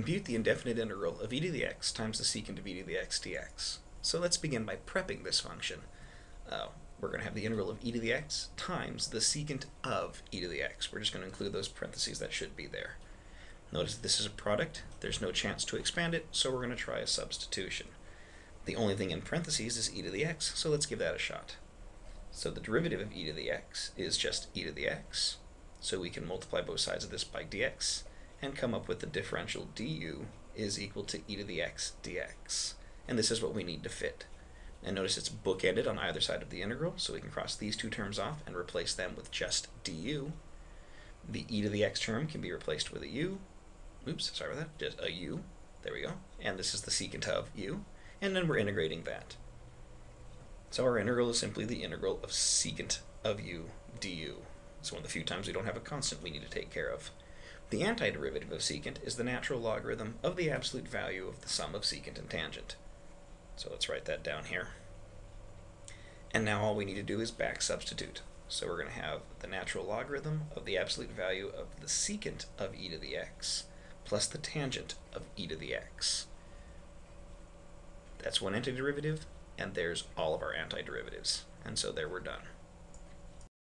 Compute the indefinite integral of e to the x times the secant of e to the x dx. So let's begin by prepping this function. Uh, we're going to have the integral of e to the x times the secant of e to the x. We're just going to include those parentheses that should be there. Notice this is a product. There's no chance to expand it, so we're going to try a substitution. The only thing in parentheses is e to the x, so let's give that a shot. So the derivative of e to the x is just e to the x. So we can multiply both sides of this by dx and come up with the differential du is equal to e to the x dx. And this is what we need to fit. And notice it's bookended on either side of the integral, so we can cross these two terms off and replace them with just du. The e to the x term can be replaced with a u. Oops, sorry about that, just a u. There we go. And this is the secant of u. And then we're integrating that. So our integral is simply the integral of secant of u du. It's one of the few times we don't have a constant we need to take care of. The antiderivative of secant is the natural logarithm of the absolute value of the sum of secant and tangent. So let's write that down here. And now all we need to do is back substitute. So we're going to have the natural logarithm of the absolute value of the secant of e to the x plus the tangent of e to the x. That's one antiderivative, and there's all of our antiderivatives. And so there we're done.